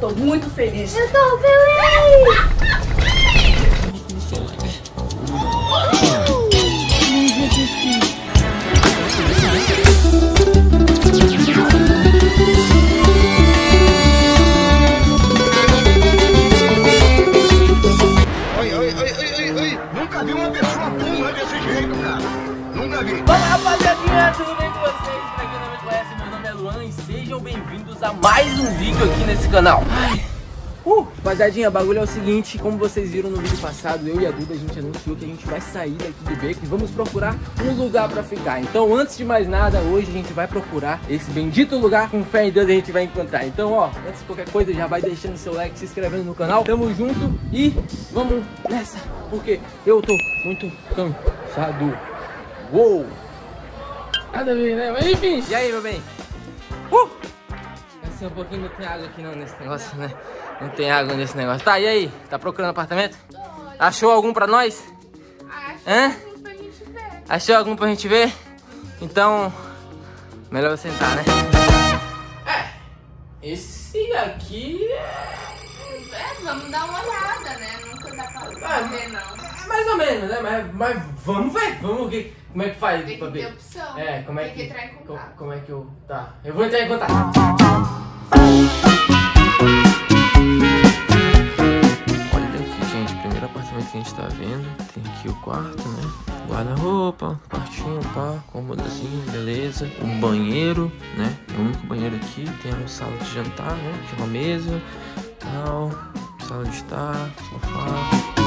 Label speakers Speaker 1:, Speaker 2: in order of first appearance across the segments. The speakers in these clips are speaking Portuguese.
Speaker 1: tô muito feliz.
Speaker 2: Eu tô feliz!
Speaker 3: Oi, oi, oi, oi, oi, oi. Nunca vi uma pessoa burra desse jeito, cara. Nunca vi.
Speaker 4: Fala rapaziadinha, tudo bem com vocês? Pra quem não me conhece, meu nome é Luan e bem-vindos a mais um vídeo aqui nesse canal. Ai. Uh, rapaziadinha, o bagulho é o seguinte, como vocês viram no vídeo passado, eu e a Duda, a gente anunciou que a gente vai sair daqui do beco e vamos procurar um lugar pra ficar. Então, antes de mais nada, hoje a gente vai procurar esse bendito lugar, com fé em Deus a gente vai encontrar. Então, ó, antes de qualquer coisa, já vai deixando seu like, se inscrevendo no canal. Tamo junto e vamos nessa, porque eu tô muito cansado. Uou! Nada a ver, né? Mas enfim, e aí, meu bem? Uh! Assim, um pouquinho não tem água aqui não nesse negócio, né? Não tem água nesse negócio. Tá, e aí? Tá procurando apartamento? Achou algum pra nós?
Speaker 2: Acho
Speaker 4: Hã?
Speaker 2: que pra gente ver.
Speaker 4: Achou algum pra gente ver? Então, melhor você sentar, né? É, esse aqui é...
Speaker 2: É, vamos dar uma olhada, né? Nunca dá pra ver, não.
Speaker 4: é mais ou menos, né? Mas, mas vamos ver, vamos ver como é que faz
Speaker 2: Tem
Speaker 4: pra
Speaker 2: que ter
Speaker 4: ver.
Speaker 2: opção.
Speaker 4: É, como é
Speaker 2: Tem
Speaker 4: que...
Speaker 2: que entrar em
Speaker 4: co-
Speaker 2: contato.
Speaker 4: Como é que eu... Tá, eu vou entrar em contato. Olha aqui, gente, o primeiro apartamento que a gente tá vendo. Tem aqui o quarto, né? Guarda-roupa, quartinho, pá, cômodozinho, beleza. Um banheiro, né? É o único banheiro aqui. Tem uma sala de jantar, né? Tem uma mesa, tal. Sala de estar, sofá.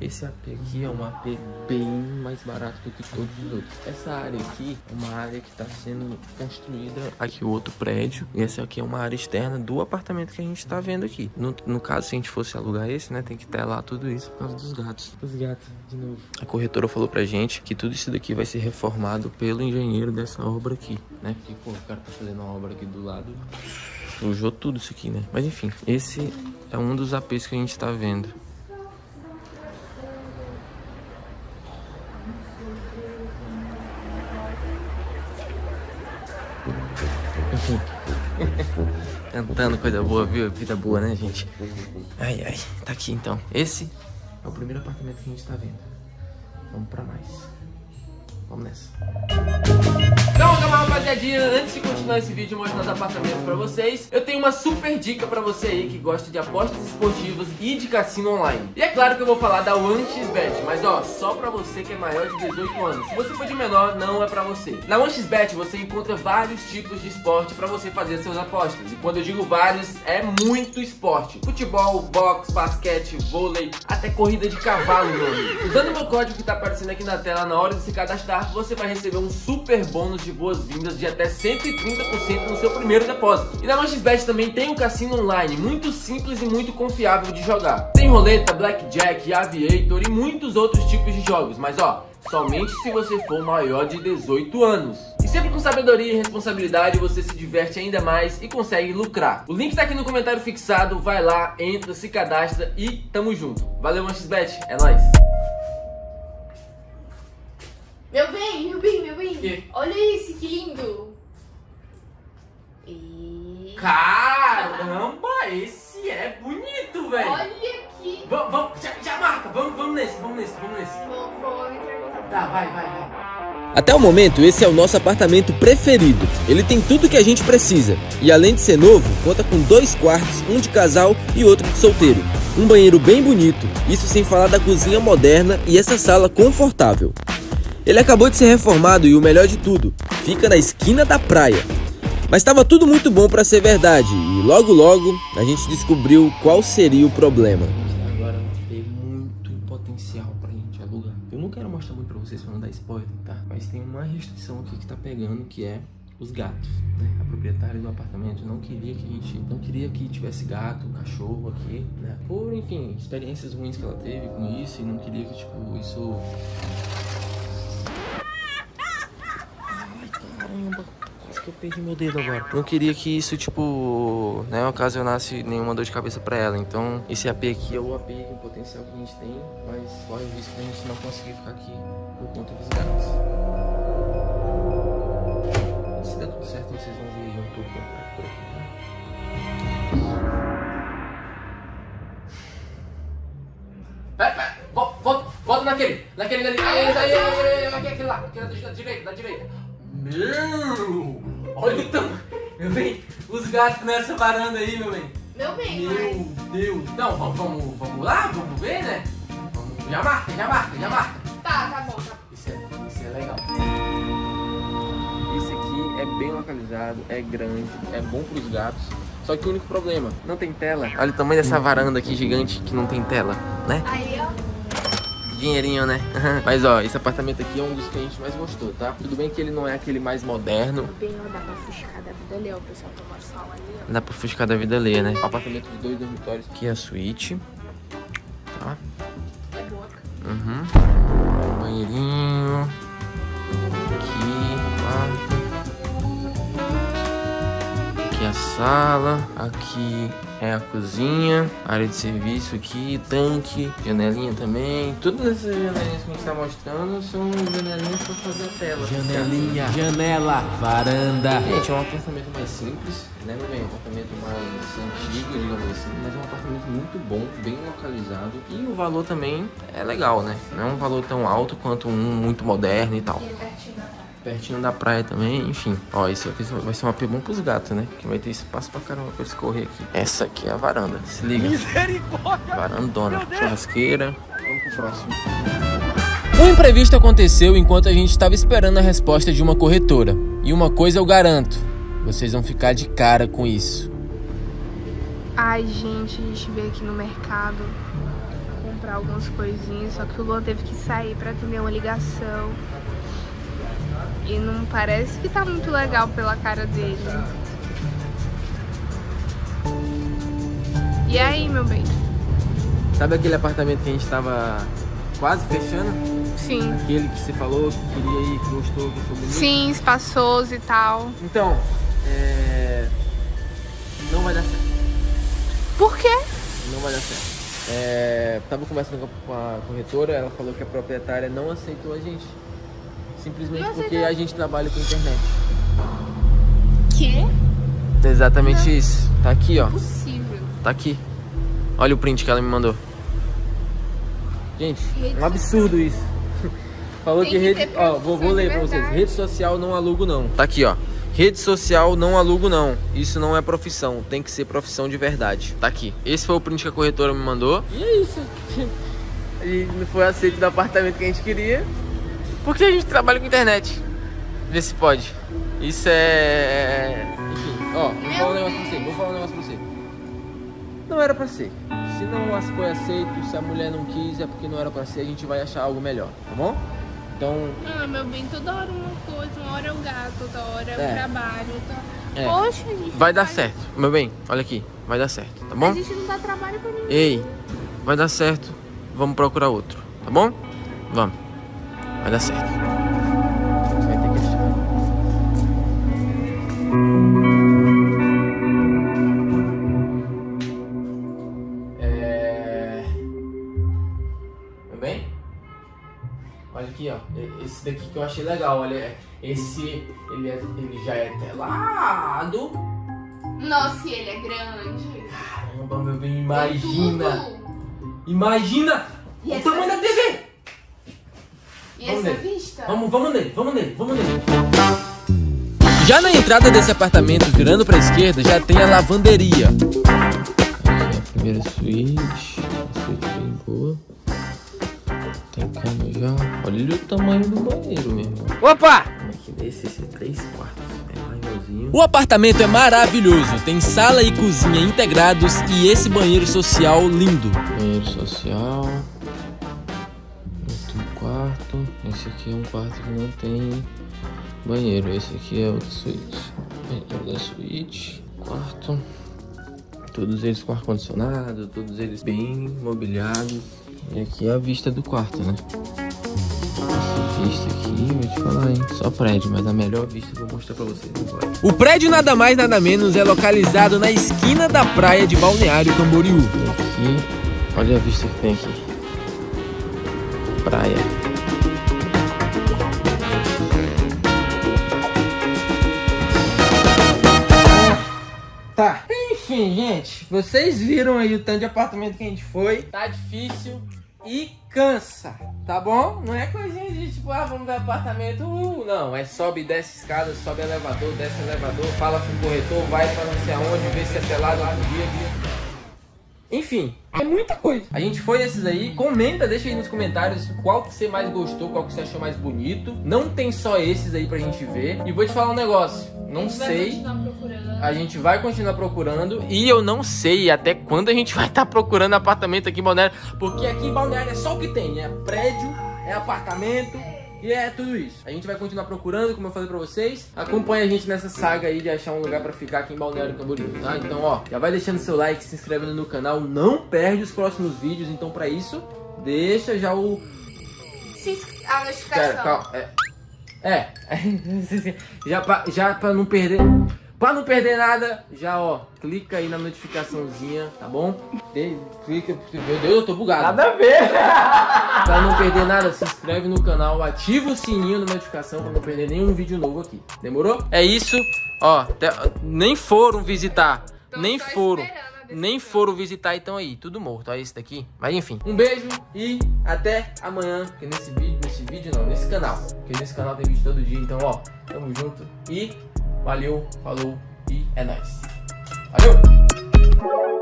Speaker 4: Esse AP aqui é um AP bem mais barato do que todos os outros. Essa área aqui é uma área que está sendo construída aqui o outro prédio. E essa aqui é uma área externa do apartamento que a gente está vendo aqui. No, no caso, se a gente fosse alugar esse, né, tem que telar tudo isso por causa dos gatos. Os gatos, de novo. A corretora falou pra gente que tudo isso daqui vai ser reformado pelo engenheiro dessa obra aqui, né? Porque, pô, o cara tá fazendo uma obra aqui do lado. Sujou tudo isso aqui, né? Mas enfim, esse é um dos APs que a gente tá vendo. Cantando coisa boa, viu? Vida boa, né, gente? Ai, ai. Tá aqui então. Esse é o primeiro apartamento que a gente tá vendo. Vamos pra mais. Vamos nessa. Então, calma, rapaziadinha, antes de continuar esse vídeo mostrando apartamentos pra vocês, eu tenho uma super dica pra você aí que gosta de apostas esportivas e de cassino online. E é claro que eu vou falar da OneXBet, mas ó, só pra você que é maior de 18 anos. Se você for de menor, não é pra você. Na OneXBet você encontra vários tipos de esporte pra você fazer suas apostas. E quando eu digo vários, é muito esporte. Futebol, boxe, basquete, vôlei, até corrida de cavalo. Usando o meu código que tá aparecendo aqui na tela na hora de se cadastrar, você vai receber um super bônus de boas-vindas de até 130% no seu primeiro depósito. E na ManchesBet também tem um cassino online, muito simples e muito confiável de jogar. Tem roleta, blackjack, aviator e muitos outros tipos de jogos, mas ó, somente se você for maior de 18 anos. E sempre com sabedoria e responsabilidade você se diverte ainda mais e consegue lucrar. O link tá aqui no comentário fixado, vai lá, entra, se cadastra e tamo junto. Valeu, ManchesBet, é nóis!
Speaker 2: Meu bem, meu bem, meu bem.
Speaker 4: Quê?
Speaker 2: Olha esse, que lindo.
Speaker 4: Caramba, esse é bonito, velho!
Speaker 2: Olha aqui.
Speaker 4: Vamos, vamos, já, já marca, vamos, vamos nesse, vamos nesse, vamos nesse.
Speaker 2: Vou, vou.
Speaker 4: Tá, vai, vai, vai.
Speaker 5: Até o momento, esse é o nosso apartamento preferido. Ele tem tudo que a gente precisa. E além de ser novo, conta com dois quartos, um de casal e outro de solteiro. Um banheiro bem bonito, isso sem falar da cozinha moderna e essa sala confortável. Ele acabou de ser reformado e o melhor de tudo, fica na esquina da praia. Mas estava tudo muito bom para ser verdade e logo logo a gente descobriu qual seria o problema.
Speaker 4: Agora tem muito potencial pra gente alugar. Eu não quero mostrar muito pra vocês pra não dar spoiler, tá? Mas tem uma restrição aqui que tá pegando, que é os gatos, né? A proprietária do apartamento não queria que a gente, não queria que tivesse gato, cachorro aqui, né? Por, enfim, experiências ruins que ela teve com isso e não queria que, tipo, isso que eu perdi meu dedo agora. Não queria que isso, tipo, né, ocasionasse nenhuma dor de cabeça pra ela. Então, esse AP aqui é o AP com o potencial que a gente tem, mas corre o risco de a gente não conseguir ficar aqui por conta dos gatos. Se der tudo certo, vocês vão ver um tour completo por aqui, tá? Pera, pera, volta, volta, volta naquele, naquele ali, aí, aí, aí, aí, aí, aquele lá, aquele da direita, da direita. Meu, olha o tamanho, meu bem, os gatos nessa varanda aí, meu bem.
Speaker 2: Meu bem,
Speaker 4: Meu
Speaker 2: mas...
Speaker 4: Deus, não, vamos, vamos, vamos lá, vamos ver, né? Vamos, já marca, já marca, já marca.
Speaker 2: Tá, tá bom, tá bom.
Speaker 4: Isso é, isso é legal. Esse aqui é bem localizado, é grande, é bom pros gatos. Só que o único problema, não tem tela. Olha o tamanho dessa varanda aqui gigante que não tem tela, né?
Speaker 2: Aí, ó.
Speaker 4: Dinheirinho, né? Mas ó, esse apartamento aqui é um dos que a gente mais gostou, tá? Tudo bem que ele não é aquele mais moderno.
Speaker 2: Bem, ó, dá pra fuscar da vida ali, ó. O pessoal toma sol ali, ó.
Speaker 4: Dá pra fuscar da vida alheia, né? Apartamento de dois dormitórios. Aqui é a suíte. Tá?
Speaker 2: É boa.
Speaker 4: Uhum. Banheirinho. Aqui, quarto. Aqui a sala. Aqui é a cozinha. Área de serviço aqui, tanque, janelinha também. Todas essas janelinhas que a gente tá mostrando são janelinhas pra fazer a tela.
Speaker 5: Janelinha, janela, varanda.
Speaker 4: Gente, é um apartamento mais simples, né, meu bem? Um apartamento mais antigo, digamos assim, mas é um apartamento muito bom, bem localizado. E o valor também é legal, né? Não é um valor tão alto quanto um muito moderno e tal.
Speaker 2: E pertinho da praia.
Speaker 4: Pertinho da praia também, enfim. Ó, isso aqui vai ser um AP bom pros gatos, né? Que vai ter espaço pra caramba pra eles correr aqui. Essa aqui é a varanda, se liga.
Speaker 3: Misericórdia!
Speaker 4: Varandona, churrasqueira. Vamos pro próximo.
Speaker 5: Um imprevisto aconteceu enquanto a gente estava esperando a resposta de uma corretora. E uma coisa eu garanto: vocês vão ficar de cara com isso.
Speaker 1: Ai, gente, a gente veio aqui no mercado comprar algumas coisinhas, só que o Luan teve que sair pra atender uma ligação. E não parece que tá muito legal pela cara dele. E aí, meu bem?
Speaker 4: Sabe aquele apartamento que a gente tava quase fechando?
Speaker 1: Sim.
Speaker 4: Aquele que você falou que queria ir, que gostou, que ficou bonito?
Speaker 1: Sim, espaçoso e tal.
Speaker 4: Então, é... Não vai dar certo.
Speaker 1: Por quê?
Speaker 4: Não vai dar certo. É... Tava conversando com a corretora, ela falou que a proprietária não aceitou a gente. Simplesmente
Speaker 1: Não
Speaker 4: porque
Speaker 1: aceitou?
Speaker 4: a gente trabalha com internet.
Speaker 1: Quê?
Speaker 4: É exatamente isso. Tá aqui, ó.
Speaker 1: Possível.
Speaker 4: Tá aqui. Olha o print que ela me mandou. Gente,
Speaker 1: Rede
Speaker 4: um absurdo isso. Falou
Speaker 1: Tem
Speaker 4: que
Speaker 1: que
Speaker 4: rede. Ó, vou, vou ler pra vocês. Rede social não alugo, não. Tá aqui, ó. Rede social não alugo, não. Isso não é profissão. Tem que ser profissão de verdade. Tá aqui. Esse foi o print que a corretora me mandou. E é isso. E não foi aceito do apartamento que a gente queria. Porque a gente trabalha com internet. Vê se pode. Isso é. Enfim, ó, vou falar um negócio pra você. Vou falar um negócio pra você. Não era pra ser. Se não foi aceito, se a mulher não quis, é porque não era pra ser, a gente vai achar algo melhor, tá bom? Então,
Speaker 1: Ah, meu bem, toda hora uma coisa. Uma hora é o gato, outra hora é,
Speaker 4: É.
Speaker 1: o trabalho. Outra...
Speaker 4: É.
Speaker 1: Poxa, gente.
Speaker 4: vai dar
Speaker 1: faz-
Speaker 4: certo. Meu bem, olha aqui, vai dar certo, tá
Speaker 1: A
Speaker 4: bom?
Speaker 1: gente não dá trabalho pra ninguém.
Speaker 4: Ei, vai dar certo. Vamos procurar outro, tá bom? Vamos. Vai dar certo. Vai ter que achar. É. Meu bem? Olha aqui, ó. Esse daqui que eu achei legal, olha. Esse, ele, é, ele já é telado.
Speaker 2: Nossa, e ele é grande.
Speaker 4: Caramba, meu bem, imagina.
Speaker 2: Tudo.
Speaker 4: Imagina
Speaker 2: E
Speaker 4: o tamanho da TV.
Speaker 2: E
Speaker 4: Vamos
Speaker 2: essa
Speaker 4: ver.
Speaker 2: vista?
Speaker 4: Vamos, vamos nele, vamos nele, vamos nele.
Speaker 5: Já na entrada desse apartamento, virando pra esquerda, já tem a lavanderia.
Speaker 4: É a primeira suíte. A suíte bem boa. Tem cama já. Olha o tamanho do banheiro, meu irmão.
Speaker 5: Opa!
Speaker 4: Aqui nesse, esses três quartos. É.
Speaker 5: O apartamento é maravilhoso, tem sala e cozinha integrados e esse banheiro social lindo.
Speaker 4: Banheiro social. Esse aqui é um quarto que não tem banheiro. Esse aqui é outra suíte. Banheiro da suíte. Quarto. Todos eles com ar-condicionado, todos eles bem mobiliados. E aqui é a vista do quarto, né? Essa vista aqui, vou te falar, hein? Só prédio, mas a melhor vista eu vou mostrar pra vocês agora.
Speaker 5: O prédio nada mais nada menos é localizado na esquina da praia de Balneário Camboriú.
Speaker 4: Aqui, olha a vista que tem aqui. Praia. Tá. Enfim, gente, vocês viram aí o tanto de apartamento que a gente foi. Tá difícil e cansa, tá bom? Não é coisinha de tipo, ah, vamos ver apartamento, uh, não. É sobe e desce escada, sobe elevador, desce elevador, fala com o corretor, vai pra não sei aonde, vê se é pelado lá no dia, dia. Enfim, é muita coisa. A gente foi nesses aí. Comenta, deixa aí nos comentários qual que você mais gostou, qual que você achou mais bonito. Não tem só esses aí pra gente ver. E vou te falar um negócio. Não sei. A gente vai continuar procurando. E eu não sei até quando a gente vai estar tá procurando apartamento aqui em Balneário. Porque aqui em Balneário é só o que tem, né? Prédio, é apartamento. E é tudo isso. A gente vai continuar procurando, como eu falei pra vocês. Acompanhe a gente nessa saga aí de achar um lugar pra ficar aqui em Balneário Camboriú, tá? Então, ó, já vai deixando seu like, se inscrevendo no canal. Não perde os próximos vídeos. Então, pra isso, deixa já o...
Speaker 2: A notificação.
Speaker 4: calma. É. é. já, pra, já pra não perder... Pra não perder nada, já ó, clica aí na notificaçãozinha, tá bom? De, clica, meu Deus, eu tô bugado.
Speaker 5: Nada a ver.
Speaker 4: pra não perder nada, se inscreve no canal, ativa o sininho da notificação pra não perder nenhum vídeo novo aqui. Demorou? É isso, ó, nem foram visitar,
Speaker 2: Tô
Speaker 4: nem foram. Nem foram visitar, então aí, tudo morto. Olha esse daqui. Mas enfim, um beijo e até amanhã. Que nesse vídeo, nesse vídeo não, nesse canal. Porque nesse canal tem vídeo todo dia. Então, ó, tamo junto. E valeu, falou e é nóis. Valeu!